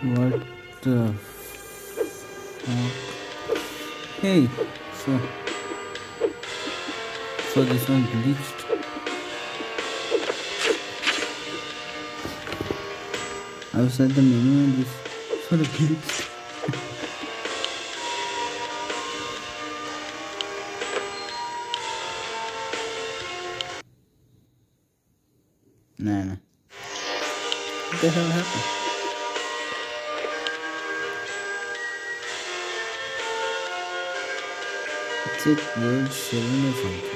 What the fuck? Hey, so so this one glitched. I was at the menu and this sort of glitched. nah, nah. What the hell happened? Тэд бүр ширнэ фонт.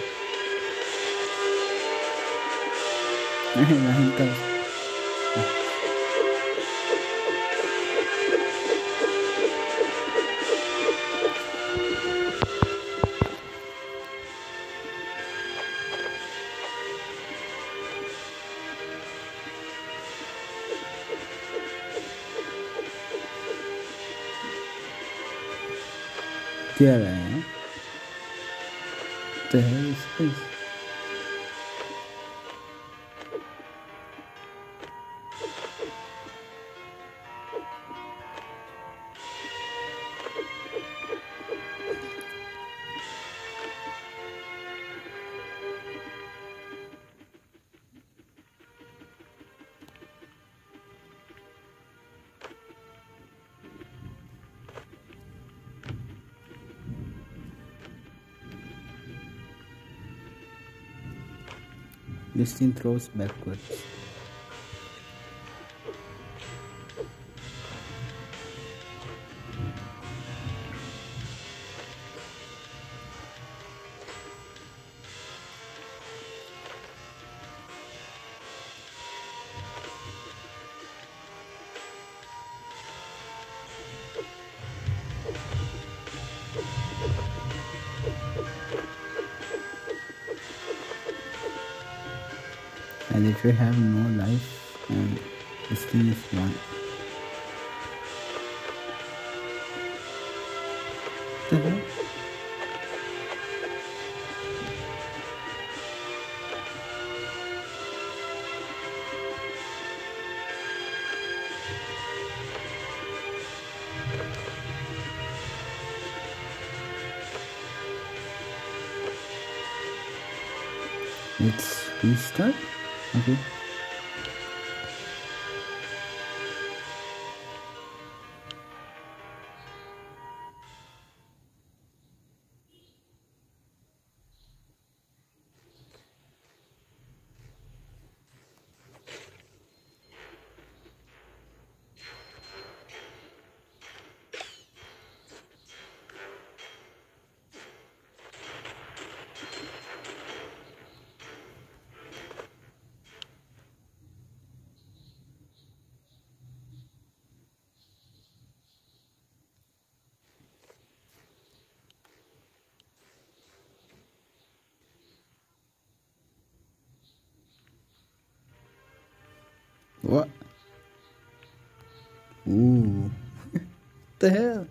Яа this? This thing throws backwards. And if you have no life, and this thing is one. The hell? Let's restart. Okay. What? Ooh. the hell?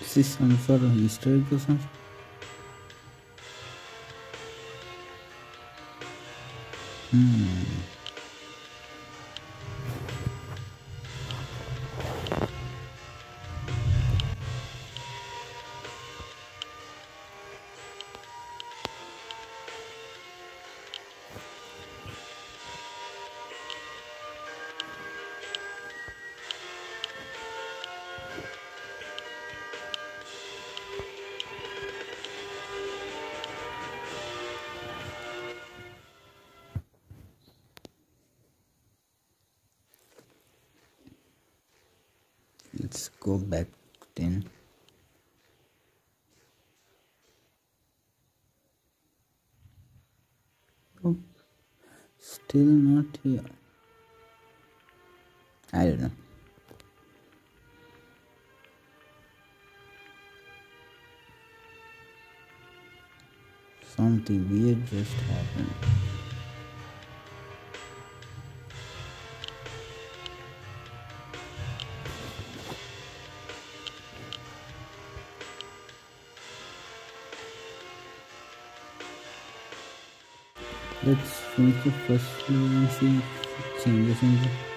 Is this some sort of or something? Hmm. Let's go back then. Oh, still not here. I don't know. Something weird just happened. Let's finish the first and see changes in the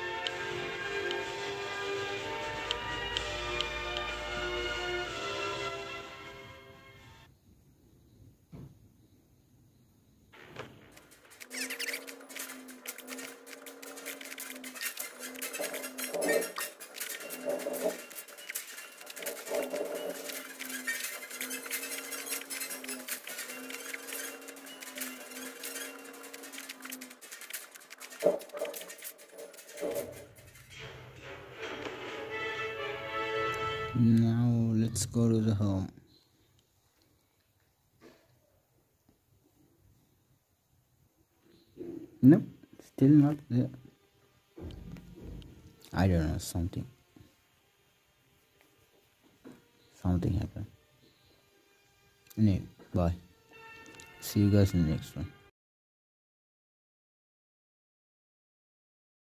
Now let's go to the home. Nope, still not there. I don't know, something. Something happened. Anyway, bye. See you guys in the next one.